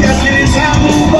Yes, it is happening.